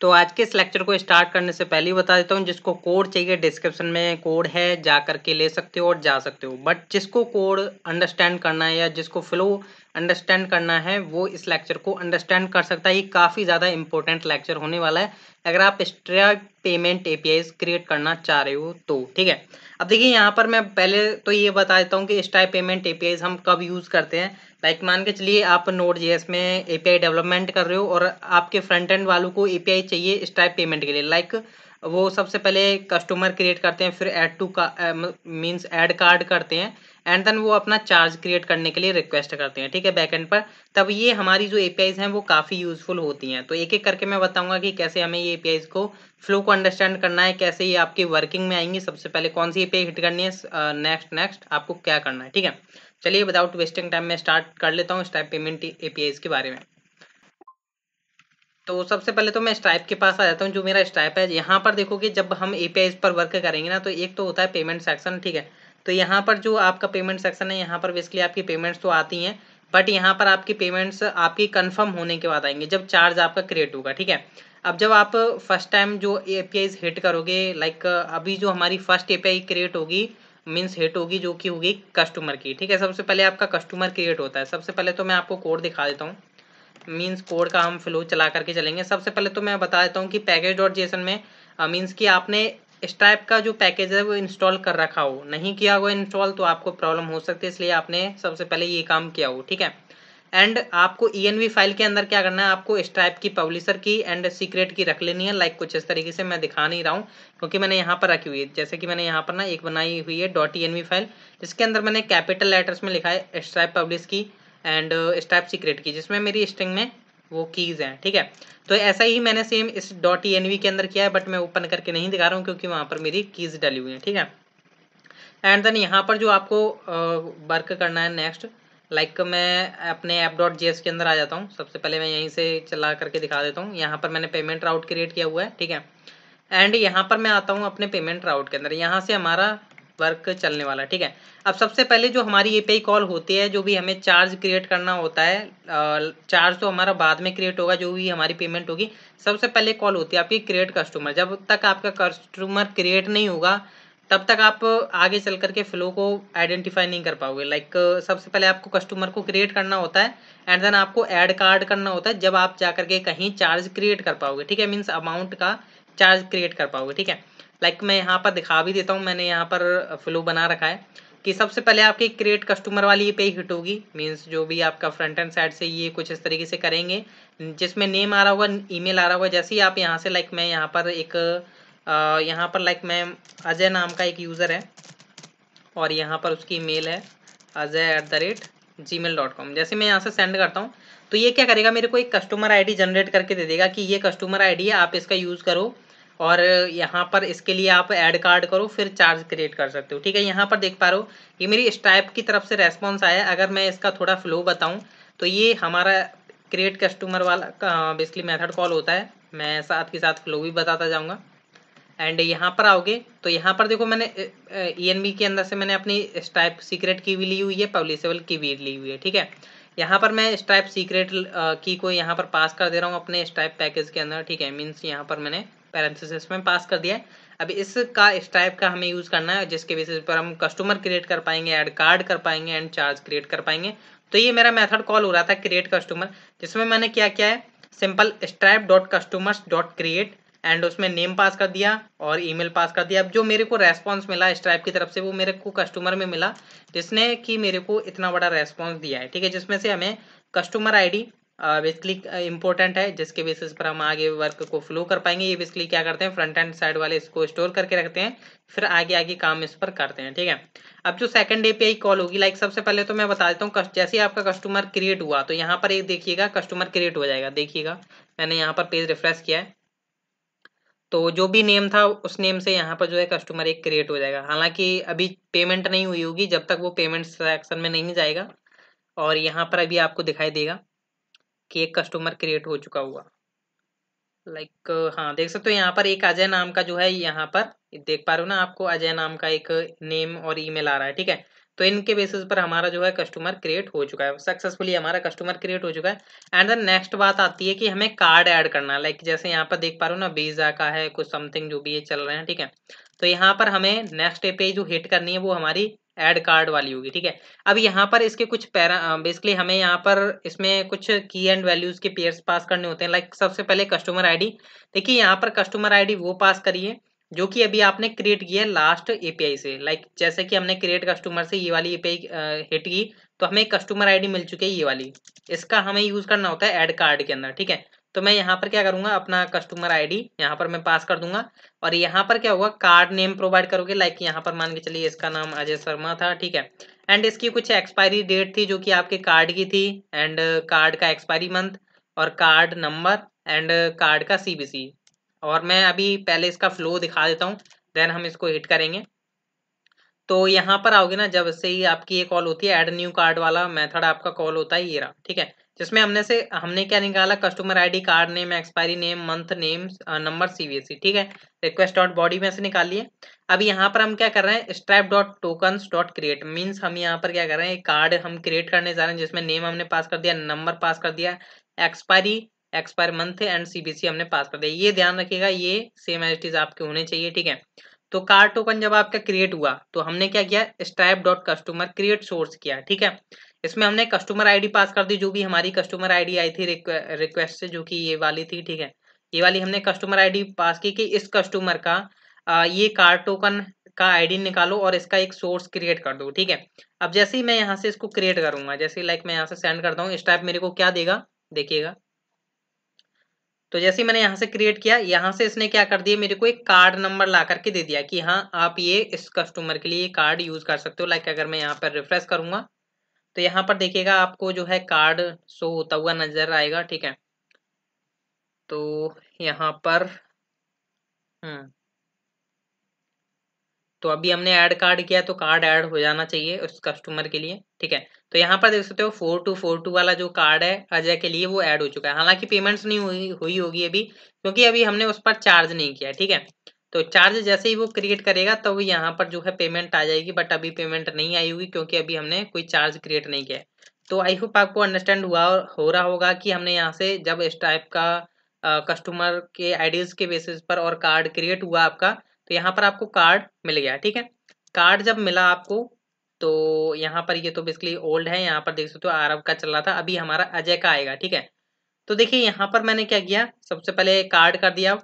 तो आज के इस लेक्चर को स्टार्ट करने से पहले ही बता देता हूँ, जिसको कोड चाहिए डिस्क्रिप्शन में कोड है, जा करके ले सकते हो और जा सकते हो। बट जिसको कोड अंडरस्टैंड करना है या जिसको फ्लो अंडरस्टैंड करना है, वो इस लेक्चर को अंडरस्टैंड कर सकता है। ये काफ़ी ज़्यादा इंपॉर्टेंट लेक्चर होने वाला है। अगर आप स्ट्रा पेमेंट एपीआई क्रिएट करना चाह रहे हो तो ठीक है? अब देखिए, यहाँ पर मैं पहले तो ये बता देता हूँ कि स्ट्राइप पेमेंट एपीआई हम कब यूज़ करते हैं। लाइक मान के चलिए, आप नोट जी में एपीआई डेवलपमेंट कर रहे हो और आपके फ्रंट एंड वालों को एपीआई चाहिए स्ट्राइप पेमेंट के लिए। लाइक वो सबसे पहले कस्टमर क्रिएट करते हैं, फिर ऐड टू का मींस ऐड कार्ड करते हैं एंड देन वो अपना चार्ज क्रिएट करने के लिए रिक्वेस्ट करते हैं, ठीक है बैक एंड पर। तब ये हमारी जो एपीआईज हैं, वो काफ़ी यूजफुल होती हैं। तो एक एक करके मैं बताऊँगा कि कैसे हमें ये एपीआईज को फ्लो को अंडरस्टैंड करना है, कैसे ये आपकी वर्किंग में आएँगी, सबसे पहले कौन सी एपीआई हिट करनी है नेक्स्ट नेक्स्ट आपको क्या करना है, ठीक है। चलिए विदाउट वेस्टिंग टाइम में स्टार्ट कर लेता हूँ इस टाइप पेमेंट एपीआईज के बारे में। तो सबसे पहले तो मैं स्ट्राइप के पास आ जाता हूँ, जो मेरा स्ट्राइप है। यहाँ पर देखो कि जब हम एपीआईज पर वर्क करेंगे ना तो एक तो होता है पेमेंट सेक्शन ठीक है? तो यहाँ पर जो आपका पेमेंट सेक्शन है, यहाँ पर बेसिकली आपकी पेमेंट्स तो आती हैं बट यहाँ पर आपकी पेमेंट्स आपकी कंफर्म होने के बाद आएँगे, जब चार्ज आपका क्रिएट होगा, ठीक है? अब जब आप फ़र्स्ट टाइम जो एपीआई हिट करोगे लाइक अभी जो हमारी फ़र्स्ट एपीआई क्रिएट होगी मीन्स हिट होगी, जो कि होगी कस्टमर की, ठीक है? सबसे पहले आपका कस्टमर क्रिएट होता है। सबसे पहले तो मैं आपको कोड दिखा देता हूँ। मीन्स कोड का हम फ्लो चला करके चलेंगे। सबसे पहले तो मैं बता देता हूँ कि पैकेज डॉट जेसन में मीन्स कि आपने स्ट्राइप का जो पैकेज है वो इंस्टॉल कर रखा हो। नहीं किया हुआ इंस्टॉल तो आपको प्रॉब्लम हो सकती है, इसलिए आपने सबसे पहले ये काम किया हो, ठीक है? एंड आपको ई e फ़ाइल के अंदर क्या करना है? आपको स्ट्राइप की पब्लिशर की एंड सीक्रेट की रख लेनी है लाइक कुछ इस तरीके से मैं दिखा नहीं रहा हूँ, क्योंकि मैंने यहाँ पर रखी हुई है। जैसे कि मैंने यहाँ पर ना एक बनाई हुई है. डॉट ईएनवी फ़ाइल जिसके अंदर मैंने कैपिटल लेटर्स में लिखा है Stripe publish key. And Stripe secret key, जिसमें मेरी स्ट्रिंग में वो कीज़ हैं, ठीक है? तो ऐसा ही मैंने सेम इस डॉट ई के अंदर किया है बट मैं ओपन करके नहीं दिखा रहा हूँ, क्योंकि वहाँ पर मेरी कीज़ डली हुई हैं, ठीक है? एंड देन यहाँ पर जो आपको वर्क करना है नेक्स्ट लाइक like मैं अपने ऐप डॉट जी के अंदर आ जाता हूँ। सबसे पहले मैं यहीं से चला करके दिखा देता हूँ। यहाँ पर मैंने पेमेंट राउट क्रिएट किया हुआ है, ठीक है? एंड यहाँ पर मैं आता हूँ अपने पेमेंट राउट के अंदर। यहाँ से हमारा वर्क चलने वाला ठीक है? अब सबसे पहले जो हमारी ए कॉल होती है जो भी हमें चार्ज क्रिएट करना होता है चार्ज तो हमारा बाद में क्रिएट होगा जो भी हमारी पेमेंट होगी सबसे पहले कॉल होती है आपकी क्रिएट कस्टमर। जब तक आपका कस्टमर क्रिएट नहीं होगा तब तक आप आगे चल करके फ्लो को आइडेंटिफाई नहीं कर पाओगे। लाइक like, सबसे पहले आपको कस्टमर को क्रिएट करना होता है एंड देन आपको ऐड कार्ड करना होता है जब आप जा करके कहीं चार्ज क्रिएट कर पाओगे ठीक है? मीन्स अमाउंट का चार्ज क्रिएट कर पाओगे ठीक है? लाइक मैं यहाँ पर दिखा भी देता हूँ, मैंने यहाँ पर फ्लो बना रखा है कि सबसे पहले आपकी क्रिएट कस्टमर वाली ये पे हिट होगी। मीन्स जो भी आपका फ्रंट एंड साइड से ये कुछ इस तरीके से करेंगे। जिसमें नेम आ रहा होगा ईमेल आ रहा होगा, जैसे ही आप यहाँ से लाइक मैं यहाँ पर एक यहाँ पर लाइक मैं अजय नाम का एक यूज़र है और यहाँ पर उसकी ईमेल है Ajay at the rate Gmail dot com जैसे मैं यहाँ से सेंड करता हूँ तो ये क्या करेगा? मेरे को एक कस्टमर आईडी जनरेट करके दे देगा कि ये कस्टमर आईडी है आप इसका यूज़ करो। और यहाँ पर इसके लिए आप ऐड कार्ड करो, फिर चार्ज क्रिएट कर सकते हो। ठीक है, यहाँ पर देख पा रहे हो ये मेरी स्टाइप की तरफ़ से रेस्पॉन्स आया अगर मैं इसका थोड़ा फ्लो बताऊँ तो ये हमारा क्रिएट कस्टमर वाला बेसिकली मेथड कॉल होता है। मैं साथ के साथ फ्लो भी बताता जाऊँगा। एंड यहाँ पर आओगे तो यहाँ पर देखो मैंने ई e के अंदर से मैंने अपनी स्टाइप सीक्रेट की भी ली हुई है पब्लिशेबल की भी ली हुई है। ठीक है, यहाँ पर मैं स्टाइप सीक्रेट की को यहाँ पर पास कर दे रहा हूँ अपने स्टाइप पैकेज के अंदर। ठीक है मीन्स यहाँ पर मैंने पैरेंथेसिस में पास कर दिया है। अब इसका, इस टाइप का हमें यूज़ करना है, जिसके बेसिस पर हम कस्टमर क्रिएट कर पाएँगे ऐड कार्ड कर पाएँगे एंड चार्ज क्रिएट कर पाएँगे। तो ये मेरा मेथड कॉल हो रहा था क्रिएट कस्टमर जिसमें मैंने क्या किया है? Simple Stripe dot customers dot create and उसमें नेम पास कर दिया, और ईमेल पास कर दिया। अब जो मेरे को रेस्पॉन्स मिला स्ट्राइप की तरफ़ से, वो मेरे को कस्टमर में मिला, जिसने कि मेरे को इतना बड़ा रेस्पॉन्स दिया है, ठीक है? जिसमें से हमें कस्टमर आईडी बेसिकली इंपॉर्टेंट है, जिसके बेसिस पर हम आगे वर्क को फ्लो कर पाएँगे। ये बेसिकली क्या करते हैं? फ्रंट एंड साइड वाले इसको स्टोर करके रखते हैं, फिर आगे आगे काम इस पर करते हैं, ठीक है? अब जो सेकंड एपीआई कॉल होगी लाइक सबसे पहले तो मैं बता देता हूँ जैसे ही आपका कस्टमर क्रिएट हुआ तो यहाँ पर एक देखिएगा कस्टमर क्रिएट हो जाएगा, देखिएगा। मैंने यहाँ पर पेज रिफ्रेश किया है। तो जो भी नेम था, उस नेम से यहाँ पर जो है कस्टमर एक क्रिएट हो जाएगा। हालाँकि अभी पेमेंट नहीं हुई होगी, जब तक वो पेमेंट सेक्शन में नहीं जाएगा, और यहाँ पर अभी आपको दिखाई देगा। कि एक कस्टमर क्रिएट हो चुका हुआ। लाइक like, हाँ देख सकते हो यहाँ पर एक अजय नाम का जो है यहाँ पर देख पा रहे हो ना आपको अजय नाम का एक नेम और ईमेल आ रहा है ठीक है? तो इनके बेसिस पर हमारा जो है कस्टमर क्रिएट हो चुका है। सक्सेसफुली हमारा कस्टमर क्रिएट हो चुका है। एंड देन नेक्स्ट बात आती है कि हमें कार्ड ऐड करना है। लाइक जैसे यहाँ पर देख पा रहे हो ना वीज़ा का है कुछ समथिंग जो भी ये चल रहे हैं ठीक है? तो यहाँ पर हमें नेक्स्ट पे जो हिट करनी है वो हमारी ऐड कार्ड वाली होगी, ठीक है? अब यहाँ पर इसके कुछ पैरा बेसिकली हमें यहाँ पर इसमें कुछ की एंड वैल्यूज़ के पेयर्स पास करने होते हैं। लाइक सबसे पहले कस्टमर आईडी देखिए, यहाँ पर कस्टमर आईडी वो पास करिए, जो कि अभी आपने क्रिएट किया है लास्ट एपीआई से। लाइक जैसे कि हमने क्रिएट कस्टमर से ये वाली एपीआई हिट की तो हमें कस्टमर आईडी मिल चुकी है ये वाली। इसका हमें यूज़ करना होता है एड कार्ड के अंदर, ठीक है? तो मैं यहाँ पर क्या करूँगा? अपना कस्टमर आईडी यहाँ पर मैं पास कर दूँगा। और यहाँ पर क्या होगा कार्ड नेम प्रोवाइड करोगे? लाइक यहाँ पर मान के चलिए इसका नाम अजय शर्मा था, ठीक है। एंड इसकी कुछ एक्सपायरी डेट थी जो कि आपके कार्ड की थी एंड कार्ड का एक्सपायरी मंथ और कार्ड नंबर एंड कार्ड का सीबीसी और मैं अभी पहले इसका फ्लो दिखा देता हूँ देन हम इसको हिट करेंगे। तो यहाँ पर आओगे ना, जब से ही आपकी ये कॉल होती है एड न्यू कार्ड वाला मेथड आपका कॉल होता है, ये रहा, ठीक है। जिसमें हमने से, हमने क्या निकाला? Customer ID card name expiry name month name number CVSC ठीक है? रिक्वेस्ट डॉट बॉडी में से निकाल लिए। अभी यहाँ पर हम क्या कर रहे हैं? Stripe dot token dot create means हम यहाँ पर क्या कर रहे हैं? कार्ड हम क्रिएट करने जा रहे हैं, जिसमें नेम हमने पास कर दिया नंबर पास कर दिया एक्सपायरी एक्सपायर मंथ एंड सीबीसी हमने पास कर दिया। ये ध्यान रखिएगा, ये सेम एज इज़ आपके होने चाहिए, ठीक है? तो कार्ड टोकन जब आपका क्रिएट हुआ तो हमने क्या किया? Stripe dot customer create source किया ठीक है? इसमें हमने कस्टमर आईडी पास कर दी जो भी हमारी कस्टमर आईडी आई थी रिक्वेस्ट से जो कि ये वाली थी ठीक है? ये वाली हमने कस्टमर आईडी पास की कि इस कस्टमर का आ, ये कार्ड टोकन का आईडी निकालो और इसका एक सोर्स क्रिएट कर दो ठीक है? अब जैसे ही मैं यहाँ से इसको क्रिएट करूँगा जैसे लाइक मैं यहाँ से सेंड करता हूँ इस टाइप मेरे को क्या देगा? देखिएगा। तो जैसे मैंने यहाँ से क्रिएट किया, यहाँ से इसने क्या कर दिया, मेरे को एक कार्ड नंबर ला करके दे दिया कि हाँ आप ये इस कस्टमर के लिए कार्ड यूज़ कर सकते हो। लाइक अगर मैं यहाँ पर रिफ्रेश करूँगा तो यहाँ पर देखिएगा आपको जो है कार्ड शो होता हुआ नज़र आएगा, ठीक है? तो यहाँ पर हम्म। तो अभी हमने ऐड कार्ड किया तो कार्ड ऐड हो जाना चाहिए उस कस्टमर के लिए, ठीक है? तो यहाँ पर देख सकते हो फोर टू फोर टू वाला जो कार्ड है, अजय के लिए वो ऐड हो चुका है। हालाँकि पेमेंट्स नहीं हुई हुई होगी अभी, क्योंकि अभी हमने उस पर चार्ज नहीं किया, ठीक है? तो चार्ज जैसे ही वो क्रिएट करेगा, तब तो यहाँ पर जो है पेमेंट आ जाएगी बट अभी पेमेंट नहीं आई होगी क्योंकि अभी हमने कोई चार्ज क्रिएट नहीं किया तो आई होप आपको अंडरस्टैंड हुआ हो रहा होगा कि हमने यहाँ से जब इस टाइप का कस्टमर के आईडीज के बेसिस पर और कार्ड क्रिएट हुआ आपका तो यहाँ पर आपको कार्ड मिल गया, ठीक है? कार्ड जब मिला आपको तो यहाँ पर ये तो बेसिकली ओल्ड है, यहाँ पर देख सकते हो अरब का चल रहा था, अभी हमारा अजय का आएगा, ठीक है? तो देखिए यहाँ पर मैंने क्या किया, सबसे पहले कार्ड कर दिया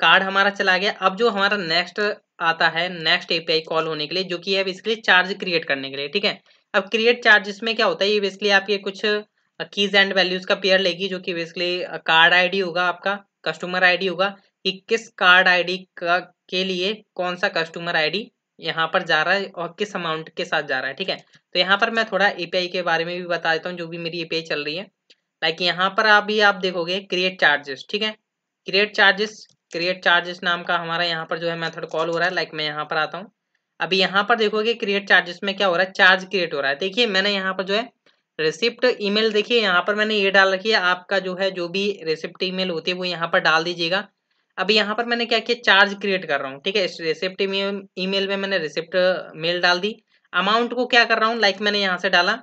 कार्ड हमारा चला गया, अब जो हमारा नेक्स्ट आता है नेक्स्ट एपीआई कॉल होने के लिए, जो कि है बेसिकली चार्ज क्रिएट करने के लिए, ठीक है? अब क्रिएट चार्जेस में क्या होता है, ये बेसिकली आपके कुछ कीज एंड वैल्यूज़ का पेयर लेगी, जो कि बेसिकली कार्ड आईडी होगा आपका कस्टमर आईडी होगा, कि किस कार्ड आईडी का, के लिए कौन सा कस्टमर आईडी यहाँ पर जा रहा है और किस अमाउंट के साथ जा रहा है, ठीक है? तो यहाँ पर मैं थोड़ा एपीआई के बारे में भी बता देता हूँ, जो भी मेरी एपीआई चल रही है। लाइक यहाँ पर अभी आप देखोगे क्रिएट चार्जेस ठीक है? क्रिएट चार्जेस क्रिएट चार्जेस नाम का हमारा यहाँ पर जो है मेथड कॉल हो रहा है। लाइक मैं यहाँ पर आता हूँ। अभी यहाँ पर देखोगे क्रिएट चार्जेस में क्या हो रहा है? चार्ज क्रिएट हो रहा है। देखिए, मैंने यहाँ पर जो है रिसिप्ट ईमेल देखिए, यहाँ पर मैंने ये डाल रखी है। आपका जो है, जो भी रिसिप्ट ईमेल होती है, वो यहाँ पर डाल दीजिएगा। अभी यहाँ पर मैंने क्या किया? चार्ज क्रिएट कर रहा हूँ, ठीक है? रिसिप्ट ईमेल में मैंने रिसिप्ट मेल डाल दी। अमाउंट को क्या कर रहा हूँ? लाइक मैंने यहाँ से डाला।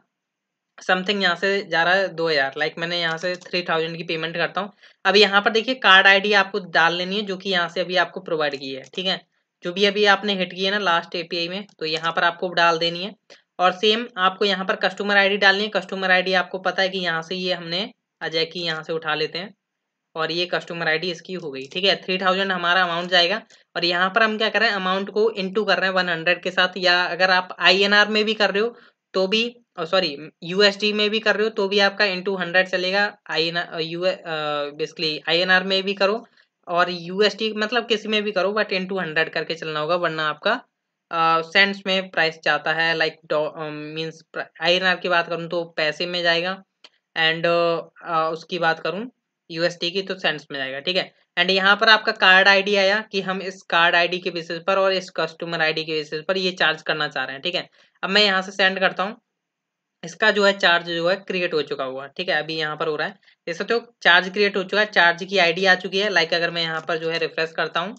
समथिंग यहाँ से जा रहा है दो हज़ार। लाइक मैंने यहाँ से थ्री थाउज़ेंड की पेमेंट करता हूँ। अभी यहाँ पर देखिए कार्ड आईडी आपको डाल लेनी है, जो कि यहाँ से अभी आपको प्रोवाइड की है, ठीक है? जो भी अभी आपने हिट की है ना लास्ट एपीआई में तो यहाँ पर आपको डाल देनी है। और सेम आपको यहाँ पर कस्टमर आईडी डालनी है। कस्टमर आईडी आपको पता है कि यहाँ से ये यह हमने अजय की यहाँ से उठा लेते हैं। और ये कस्टमर आईडी इसकी हो गई ठीक है? थ्री थाउज़ेंड हमारा अमाउंट जाएगा और यहाँ पर हम क्या कर रहे हैं अमाउंट को इंटू कर रहे हैं वन हंड्रेड के साथ या अगर आप आईएनआर में भी कर रहे हो तो भी सॉरी यूएसडी में भी कर रहे हो तो भी आपका इंटू हंड्रेड चलेगा। I N U basically INR में भी करो और यूएसडी मतलब किसी में भी करो बट इंटू हंड्रेड करके चलना होगा वरना आपका सेंट्स uh, में प्राइस जाता है like means I N R की बात करूँ तो पैसे में जाएगा। एंड uh, uh, उसकी बात करूँ यूएसडी की तो सेंट्स में जाएगा ठीक है? एंड यहाँ पर आपका कार्ड आईडी आया कि हम इस कार्ड आईडी के बेसिस पर और इस कस्टमर आईडी के बेसिस पर ये चार्ज करना चाह रहे हैं, ठीक है? अब मैं यहाँ से सेंड करता हूँ। इसका जो है चार्ज जो है क्रिएट हो चुका हुआ, ठीक है? अभी यहाँ पर हो रहा है। सकते हो चार्ज क्रिएट हो चुका है चार्ज की आईडी आ चुकी है। लाइक अगर मैं यहाँ पर जो है रिफ्रेश करता हूँ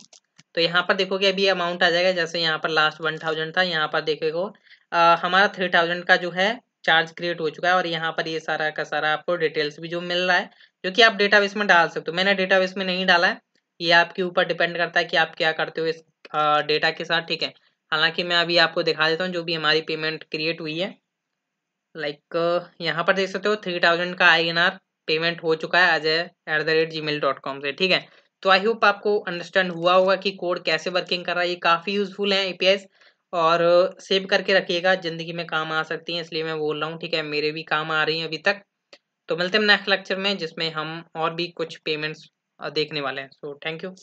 तो यहाँ पर देखोगे अभी अमाउंट आ जाएगा, जैसे यहाँ पर लास्ट वन थाउज़ेंड था, यहाँ पर देखेगो हमारा थ्री थाउज़ेंड का जो है चार्ज क्रिएट हो चुका है और यहाँ पर ये सारा का सारा आपको डिटेल्स भी जो मिल रहा है, जो कि आप डेटाबेस में डाल सकते हो। मैंने डेटाबेस में नहीं डाला है, ये आपके ऊपर डिपेंड करता है कि आप क्या करते हो इस डेटा के साथ, ठीक है? हालाँकि मैं अभी आपको दिखा देता हूँ जो भी हमारी पेमेंट क्रिएट हुई है। लाइक यहाँ पर देख सकते हो थ्री थाउज़ेंड का INR पेमेंट हो चुका है Ajay at the rate Gmail dot com से, ठीक है? तो आई होप आपको अंडरस्टैंड हुआ होगा कि कोड कैसे वर्किंग कर रहा है। ये काफ़ी यूजफुल है एपीआई और सेव करके रखिएगा, ज़िंदगी में काम आ सकती हैं, इसलिए मैं बोल रहा हूँ, ठीक है, मेरे भी काम आ रही हैं अभी तक। तो मिलते हैं नेक्स्ट लेक्चर में, जिसमें हम और भी कुछ पेमेंट्स देखने वाले हैं। So thank you